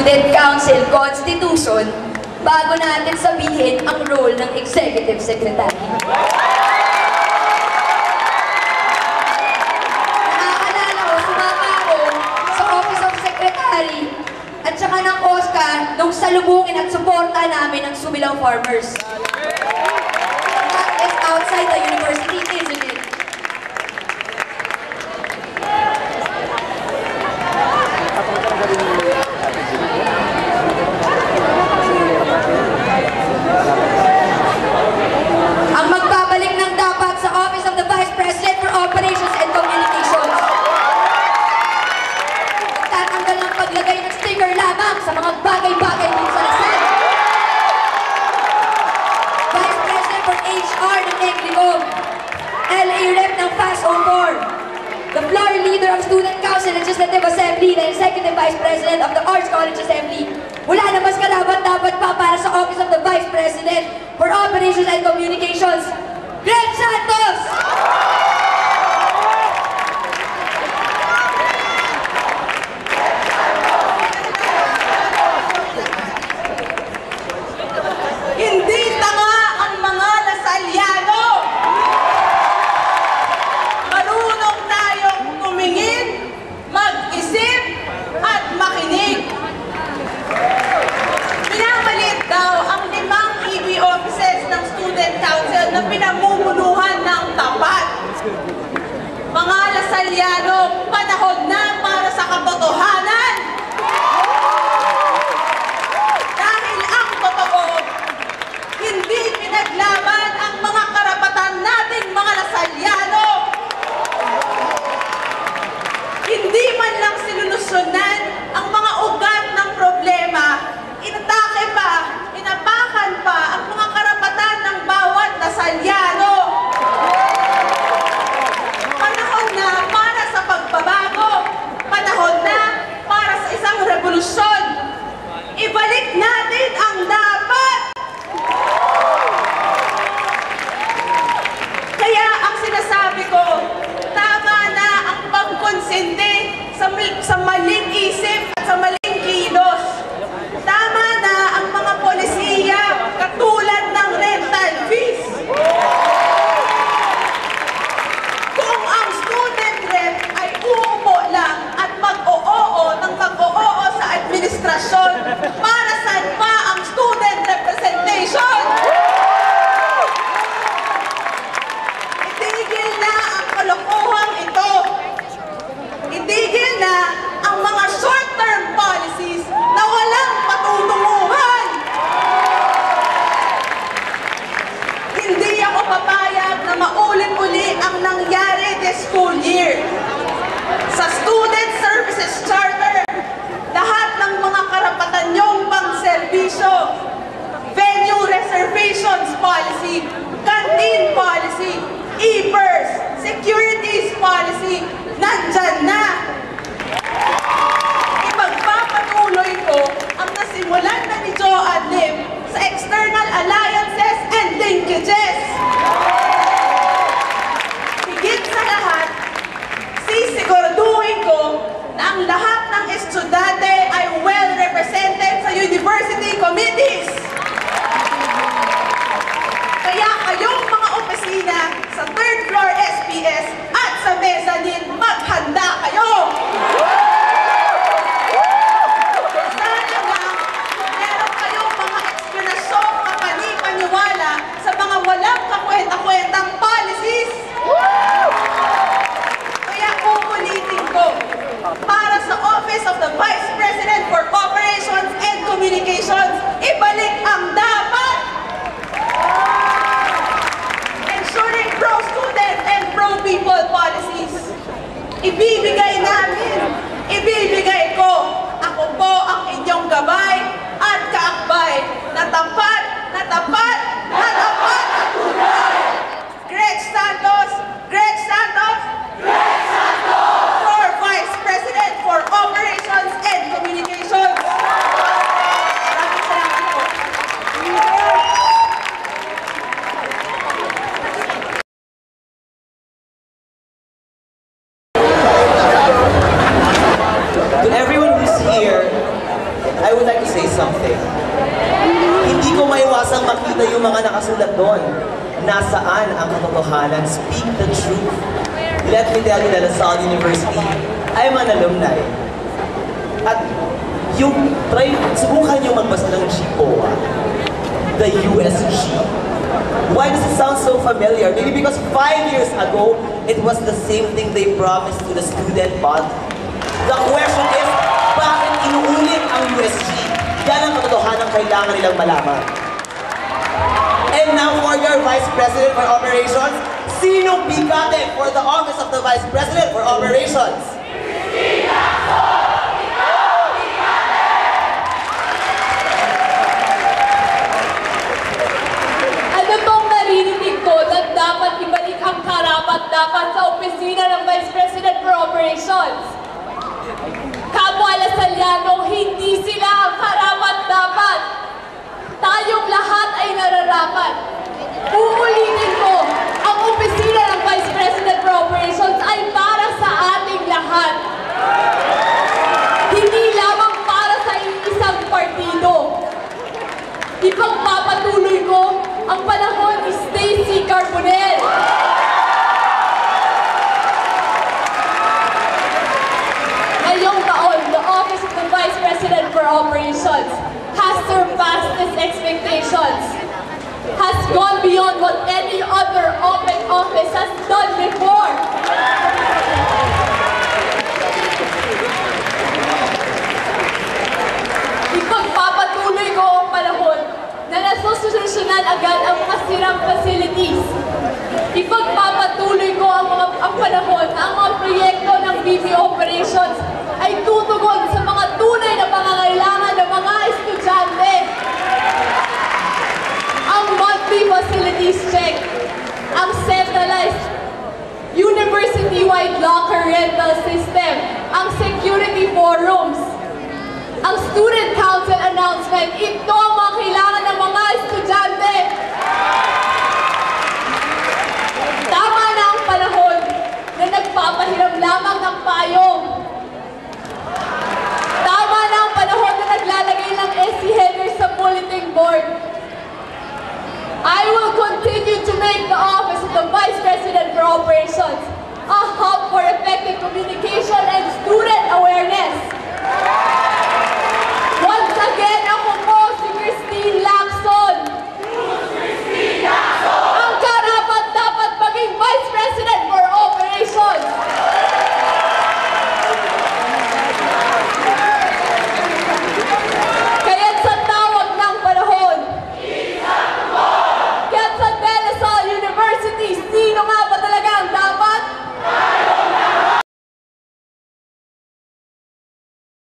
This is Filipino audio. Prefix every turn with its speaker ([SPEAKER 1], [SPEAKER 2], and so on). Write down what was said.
[SPEAKER 1] Student Council Constitution bago natin sabihin ang role ng Executive Secretary. Nakaalala ko, sumama ako sa Office of Secretary at saka ng OSCA nung salubungin at suporta namin ang Sumilaw Farmers. That is outside the Assembly and Executive Vice President of the Arts College Assembly. Wala na mas kalaban dapat pa para sa Office of the Vice President for Operations and Communications, Greg Santos!
[SPEAKER 2] 在那 ang katotohanan?
[SPEAKER 3] Speak the truth. Let me tell you that La Salle University, I'm an alumni. At yung, try, subukan yung magbasa ng GPOA. The USG. Why does it sound so familiar? Maybe because five years ago, it was the same thing they promised to the student body. The question is, bakit inuulit ang USG? Yan ang katotohanan kailangan nilang malaman. And now for your Vice President for Operations, sino bigate for the office of the Vice President for Operations?
[SPEAKER 4] Ano tong naririnig ko na dapat ibalik ang karapat-dapat sa opisina ng Vice President for Operations? Kapwa Lasalyanong hindi sila nararapat. Uulitin ko, ang opisina ng Vice President for Operations ay para sa ating lahat. Hindi lamang para sa isang partido. Ipagpapatuloy ko ang panahon ni Stacy Carbonell. Ngayong taon, the Office of the Vice President for Operations has surpassed its expectations, has gone beyond what any other open office has done before. Ipagpapatuloy ko ang panahon na nasusolusyonan agad ang mga sirang facilities. Ipagpapatuloy ko ang, mga, ang panahon na ang mga proyekto ng BP Operations community-wide locker rental system, ang security forums, ang student council announcement. Ito ang mga kailangan ng mga estudyante. Tama na ang panahon na nagpapahiram lamang ng payo